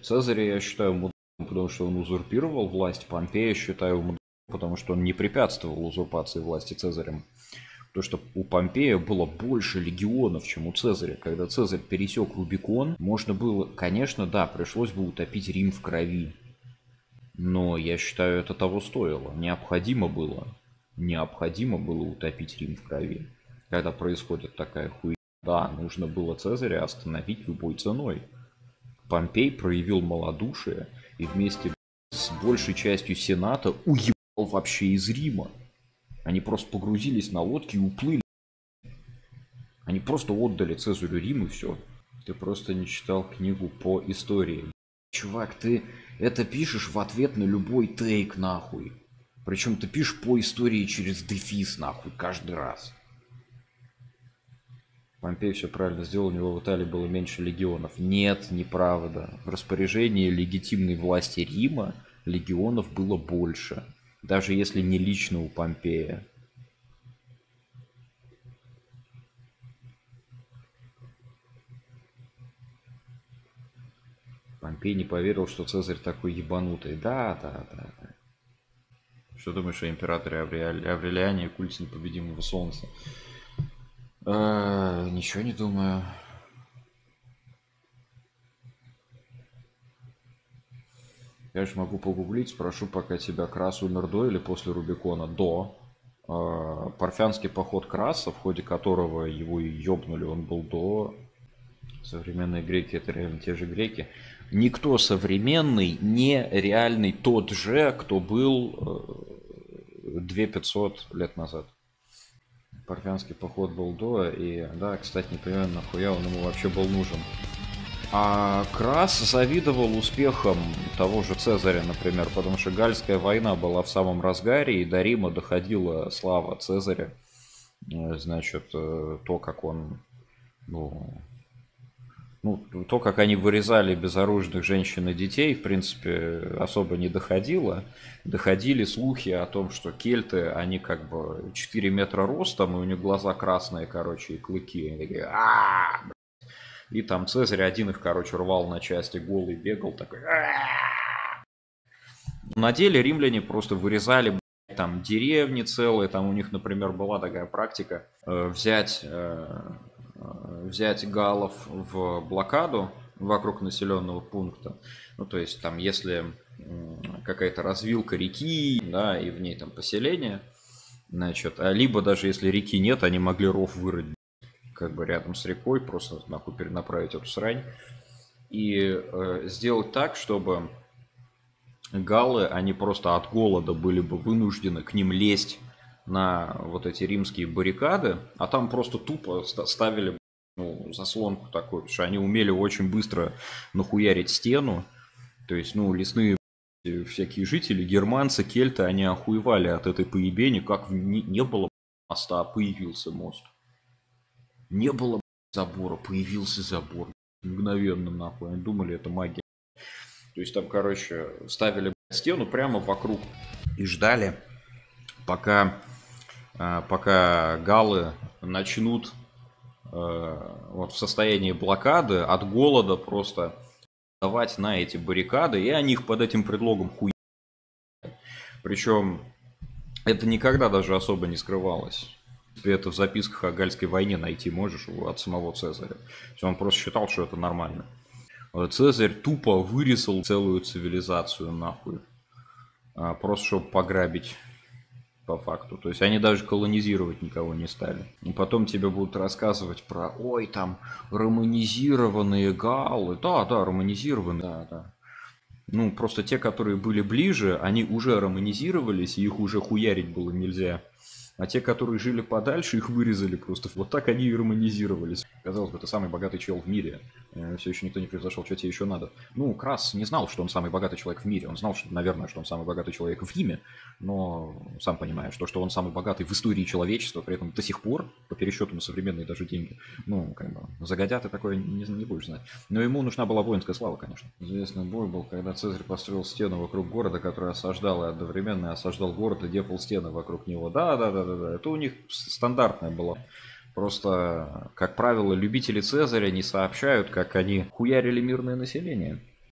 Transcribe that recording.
Цезаря я считаю мудрым, потому что он узурпировал власть. Помпея считаю мудрым, потому что он не препятствовал узурпации власти Цезарем. Потому что у Помпея было больше легионов, чем у Цезаря. Когда Цезарь пересек Рубикон, можно было, конечно, да, пришлось бы утопить Рим в крови. Но я считаю, это того стоило. Необходимо было, необходимо было утопить Рим в крови. Когда происходит такая хуйня, да, нужно было Цезаря остановить любой ценой. Помпей проявил малодушие и вместе с большей частью Сената уебал вообще из Рима. Они просто погрузились на лодки и уплыли. Они просто отдали Цезарю Рим и все. Ты просто не читал книгу по истории. Чувак, ты это пишешь в ответ на любой тейк, нахуй. Причем ты пишешь по истории через дефис, нахуй, каждый раз. Помпей все правильно сделал, у него в Италии было меньше легионов. Нет, неправда. В распоряжении легитимной власти Рима легионов было больше даже если не лично у Помпея. Помпей не поверил, что Цезарь такой ебанутый. Да, да, да. Что думаешь о императоре Аврелиане и культе непобедимого солнца? Э, ничего не думаю. Я же могу погуглить, спрошу, пока тебя Крас умер до или после Рубикона? До. А, парфянский поход Краса, в ходе которого его и ёбнули, он был до. Современные греки это реально те же греки. Никто современный, не реальный тот же, кто был 2500 э, лет назад. Парфянский поход был до, и да, кстати, не понимаю, нахуя он ему вообще был нужен. А Крас завидовал успехам того же Цезаря, например, потому что Гальская война была в самом разгаре, и до Рима доходила слава Цезаря. Э, значит, э, то, как он... Ну, ну, то, как они вырезали безоружных женщин и детей, в принципе, особо не доходило. Доходили слухи о том, что кельты, они как бы 4 метра ростом, и у них глаза красные, короче, и клыки. Они такие, а и там Цезарь один их, короче, рвал на части, голый бегал такой. На деле римляне просто вырезали там деревни целые, там у них, например, была такая практика э, взять, э, взять галов в блокаду вокруг населенного пункта. Ну, то есть там, если какая-то развилка реки, да, и в ней там поселение, значит, а либо даже если реки нет, они могли ров вырыть как бы рядом с рекой, просто нахуй перенаправить эту срань. И э, сделать так, чтобы галлы, они просто от голода были бы вынуждены к ним лезть на вот эти римские баррикады, а там просто тупо ставили ну, заслонку такую, потому что они умели очень быстро нахуярить стену. То есть, ну, лесные всякие жители, германцы, кельты, они охуевали от этой поебени, как не, не было моста, а появился мост. Не было забора, появился забор. Мгновенно нахуй. Они думали, это магия. То есть там, короче, ставили стену прямо вокруг и ждали, пока, а, пока галы начнут вот в состоянии блокады от голода просто давать на эти баррикады, и они их под этим предлогом хуй. Причем это никогда даже особо не скрывалось. Ты это в записках о Гальской войне найти можешь от самого Цезаря. Он просто считал, что это нормально. Цезарь тупо вырезал целую цивилизацию нахуй. А, просто чтобы пограбить по факту. То есть они даже колонизировать никого не стали. И потом тебе будут рассказывать про, ой, там, романизированные галлы. Да, да, романизированные, да, да. Ну, просто те, которые были ближе, они уже романизировались, и их уже хуярить было нельзя. А те, которые жили подальше, их вырезали просто. Вот так они и романизировались. Казалось бы, это самый богатый чел в мире. Э, Все еще никто не произошел, что тебе еще надо. Ну, Крас не знал, что он самый богатый человек в мире. Он знал, что, наверное, что он самый богатый человек в Риме, но сам понимаешь, то, что он самый богатый в истории человечества, при этом до сих пор, по пересчету на современные даже деньги, ну, как бы, загодя ты такое не, не будешь знать. Но ему нужна была воинская слава, конечно. Известный бой был, когда Цезарь построил стену вокруг города, который осаждал и одновременно осаждал город и депал стены вокруг него. Да, да, да. Это у них стандартное было. Просто, как правило, любители Цезаря не сообщают, как они хуярили мирное население.